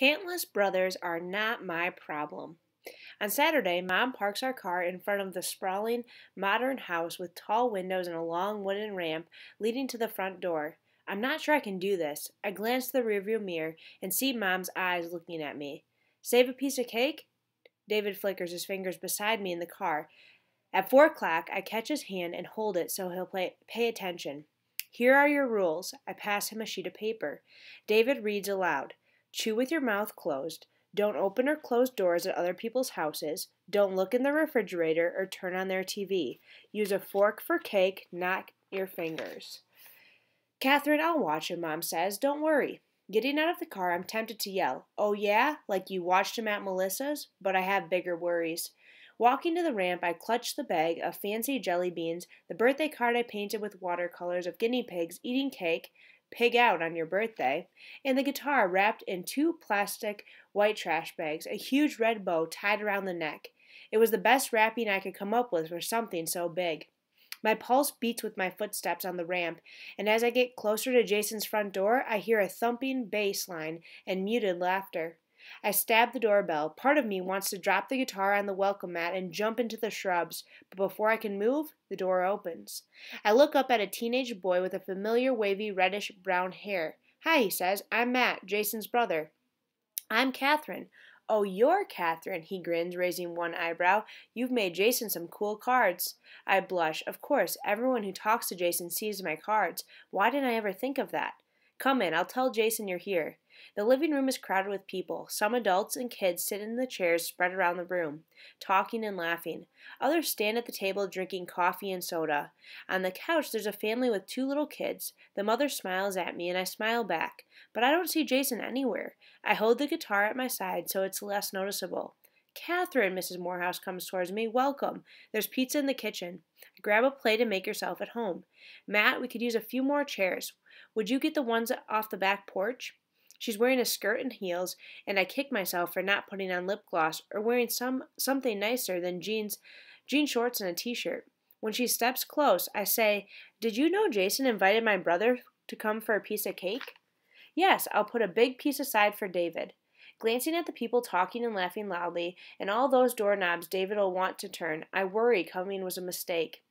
Pantless brothers are not my problem. On Saturday, Mom parks our car in front of the sprawling, modern house with tall windows and a long wooden ramp leading to the front door. I'm not sure I can do this. I glance to the rearview mirror and see Mom's eyes looking at me. Save a piece of cake? David flickers his fingers beside me in the car. At four o'clock, I catch his hand and hold it so he'll play, pay attention. Here are your rules. I pass him a sheet of paper. David reads aloud. Chew with your mouth closed. Don't open or close doors at other people's houses. Don't look in the refrigerator or turn on their TV. Use a fork for cake, not your fingers. Catherine, I'll watch him, Mom says. Don't worry. Getting out of the car, I'm tempted to yell, Oh, yeah? Like you watched him at Melissa's? But I have bigger worries. Walking to the ramp, I clutch the bag of fancy jelly beans, the birthday card I painted with watercolors of guinea pigs eating cake, pig out on your birthday, and the guitar wrapped in two plastic white trash bags, a huge red bow tied around the neck. It was the best wrapping I could come up with for something so big. My pulse beats with my footsteps on the ramp, and as I get closer to Jason's front door, I hear a thumping bass line and muted laughter. I stab the doorbell. Part of me wants to drop the guitar on the welcome mat and jump into the shrubs, but before I can move, the door opens. I look up at a teenage boy with a familiar wavy reddish brown hair. Hi, he says. I'm Matt, Jason's brother. I'm Catherine. Oh, you're Catherine, he grins, raising one eyebrow. You've made Jason some cool cards. I blush. Of course, everyone who talks to Jason sees my cards. Why didn't I ever think of that? Come in, I'll tell Jason you're here. The living room is crowded with people. Some adults and kids sit in the chairs spread around the room, talking and laughing. Others stand at the table drinking coffee and soda. On the couch, there's a family with two little kids. The mother smiles at me, and I smile back. But I don't see Jason anywhere. I hold the guitar at my side so it's less noticeable. Catherine, Mrs. Morehouse comes towards me. Welcome. There's pizza in the kitchen. Grab a plate and make yourself at home. Matt, we could use a few more chairs. Would you get the ones off the back porch? She's wearing a skirt and heels, and I kick myself for not putting on lip gloss or wearing some something nicer than jeans, jean shorts and a t-shirt. When she steps close, I say, "Did you know Jason invited my brother to come for a piece of cake?" "Yes, I'll put a big piece aside for David." Glancing at the people talking and laughing loudly, and all those doorknobs David'll want to turn, I worry coming was a mistake.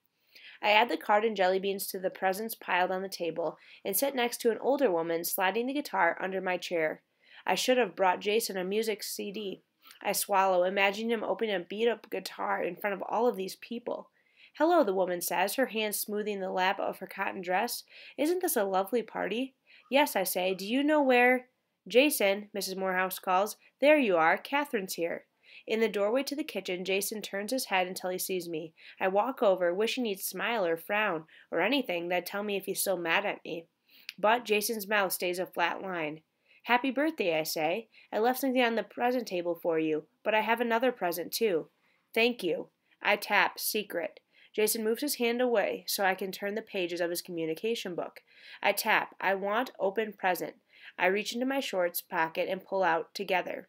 I add the card and jelly beans to the presents piled on the table and sit next to an older woman sliding the guitar under my chair. I should have brought Jason a music CD. I swallow, imagining him opening a beat up guitar in front of all of these people. Hello, the woman says, her hand smoothing the lap of her cotton dress. Isn't this a lovely party? Yes, I say. Do you know where? Jason, Mrs. Morehouse calls. There you are. Catherine's here. In the doorway to the kitchen, Jason turns his head until he sees me. I walk over, wishing he'd smile or frown, or anything that'd tell me if he's still mad at me. But Jason's mouth stays a flat line. Happy birthday, I say. I left something on the present table for you, but I have another present, too. Thank you. I tap, secret. Jason moves his hand away so I can turn the pages of his communication book. I tap, I want open present. I reach into my shorts pocket and pull out together.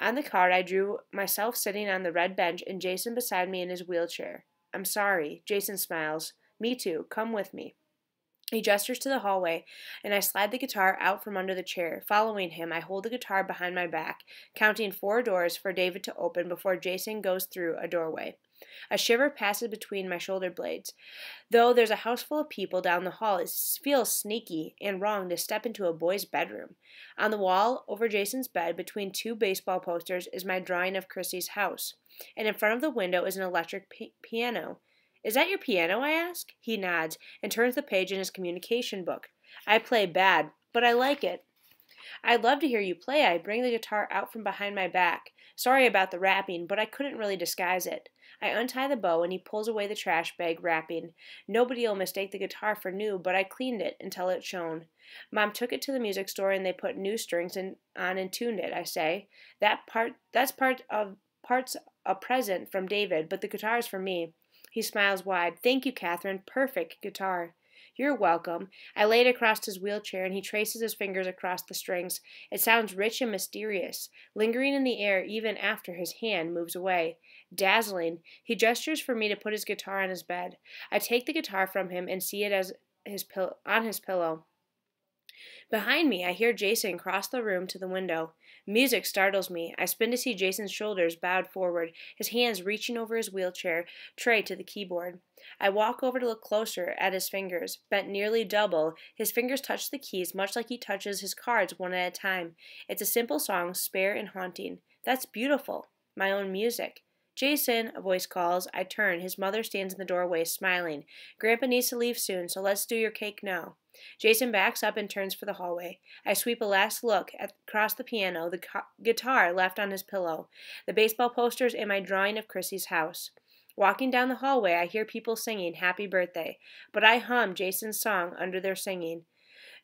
On the card, I drew myself sitting on the red bench and Jason beside me in his wheelchair. I'm sorry. Jason smiles. Me too. Come with me. He gestures to the hallway, and I slide the guitar out from under the chair. Following him, I hold the guitar behind my back, counting four doors for David to open before Jason goes through a doorway. A shiver passes between my shoulder blades. Though there's a house full of people down the hall, it feels sneaky and wrong to step into a boy's bedroom. On the wall over Jason's bed, between two baseball posters, is my drawing of Kristi's house, and in front of the window is an electric piano. Is that your piano? I ask. He nods and turns the page in his communication book. I play bad, but I like it. I'd love to hear you play. I bring the guitar out from behind my back. Sorry about the wrapping, but I couldn't really disguise it. I untie the bow and he pulls away the trash bag wrapping. Nobody'll mistake the guitar for new, but I cleaned it until it shone. Mom took it to the music store and they put new strings in, on and tuned it, I say. That part that's part of parts a present from David, but the guitar's for me. He smiles wide. Thank you, Catherine. Perfect guitar. You're welcome. I lay it across his wheelchair, and he traces his fingers across the strings. It sounds rich and mysterious, lingering in the air even after his hand moves away. Dazzling. He gestures for me to put his guitar on his bed. I take the guitar from him and see it as his pill- on his pillow. Behind me, I hear Jason cross the room to the window. Music startles me. I spin to see Jason's shoulders bowed forward, his hands reaching over his wheelchair tray to the keyboard. I walk over to look closer at his fingers. Bent nearly double, his fingers touch the keys much like he touches his cards one at a time. It's a simple song, spare and haunting. That's beautiful. My own music. Jason, a voice calls. I turn. His mother stands in the doorway, smiling. Grandpa needs to leave soon, so let's do your cake now. Jason backs up and turns for the hallway. I sweep a last look at, across the piano, the guitar left on his pillow, the baseball posters, and my drawing of Kristi's house. Walking down the hallway, I hear people singing Happy Birthday, but I hum Jason's song under their singing.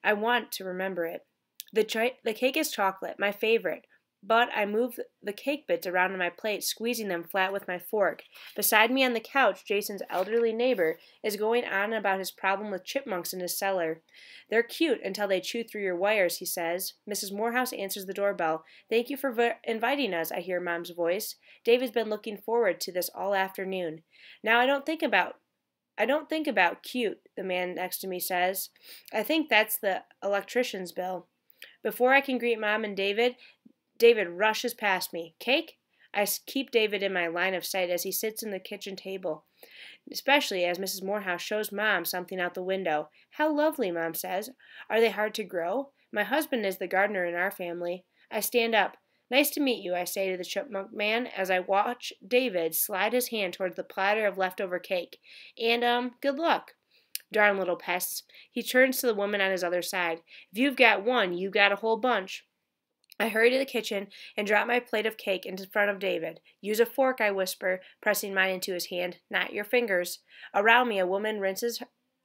I want to remember it. The, the cake is chocolate, my favorite. But I move the cake bits around on my plate, squeezing them flat with my fork. Beside me on the couch, Jason's elderly neighbor is going on about his problem with chipmunks in his cellar. They're cute until they chew through your wires, he says. Mrs. Morehouse answers the doorbell. Thank you for inviting us, I hear Mom's voice. David's been looking forward to this all afternoon. Now I don't think about I don't think about cute, the man next to me says. I think that's the electrician's bill. Before I can greet Mom and David, David rushes past me. Cake? I keep David in my line of sight as he sits in the kitchen table, especially as Mrs. Morehouse shows Mom something out the window. How lovely, Mom says. Are they hard to grow? My husband is the gardener in our family. I stand up. Nice to meet you, I say to the chipmunk man as I watch David slide his hand towards the platter of leftover cake. And, um, good luck. Darn little pests. He turns to the woman on his other side. If you've got one, you've got a whole bunch. I hurry to the kitchen and drop my plate of cake in front of David. Use a fork, I whisper, pressing mine into his hand, not your fingers. Around me, a woman rinses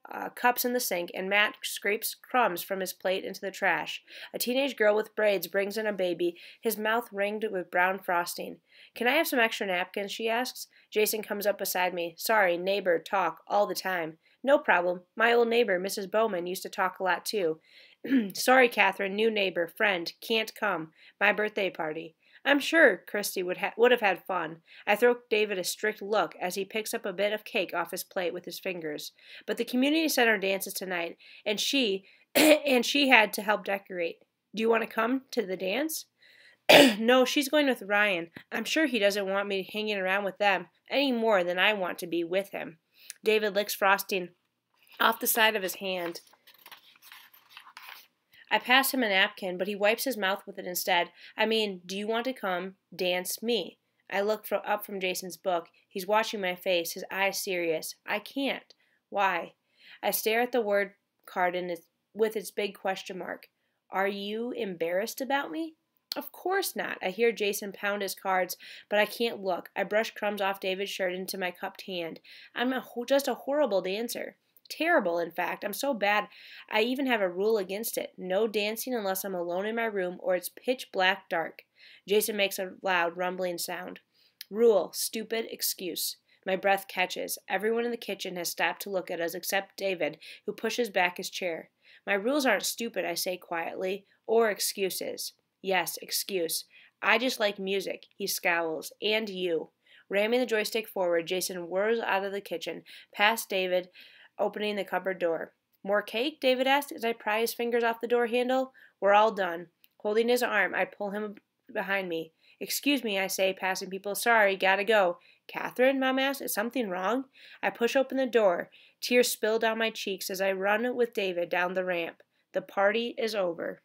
uh, cups in the sink, and Matt scrapes crumbs from his plate into the trash. A teenage girl with braids brings in a baby, his mouth ringed with brown frosting. Can I have some extra napkins? she asks. Jason comes up beside me. Sorry, neighbor, talk, all the time. No problem. My old neighbor, Mrs. Bowman, used to talk a lot too. Sorry, Catherine, new neighbor, friend, can't come. My birthday party. I'm sure Kristi would, ha- would have had fun. I throw David a strict look as he picks up a bit of cake off his plate with his fingers. But the community center dances tonight, and she and she had to help decorate. Do you want to come to the dance? no, she's going with Ryan. I'm sure he doesn't want me hanging around with them any more than I want to be with him. David licks frosting off the side of his hand. I pass him a napkin, but he wipes his mouth with it instead. I mean, do you want to come dance me? I look from, up from Jason's book. He's watching my face, his eyes serious. I can't. Why? I stare at the word card in with its big question mark. Are you embarrassed about me? Of course not. I hear Jason pound his cards, but I can't look. I brush crumbs off David's shirt into my cupped hand. I'm a, just a horrible dancer. Terrible, in fact. I'm so bad. I even have a rule against it no dancing unless I'm alone in my room or it's pitch black dark. Jason makes a loud, rumbling sound. Rule, stupid excuse. My breath catches. Everyone in the kitchen has stopped to look at us except David, who pushes back his chair. My rules aren't stupid, I say quietly, or excuses. Yes, excuse. I just like music, he scowls, and you. Ramming the joystick forward, Jason whirs out of the kitchen, past David, opening the cupboard door. More cake? David asked as I pry his fingers off the door handle. We're all done. Holding his arm, I pull him behind me. Excuse me, I say, passing people. Sorry, gotta go. Catherine, Mom asks, is something wrong? I push open the door. Tears spill down my cheeks as I run with David down the ramp. The party is over.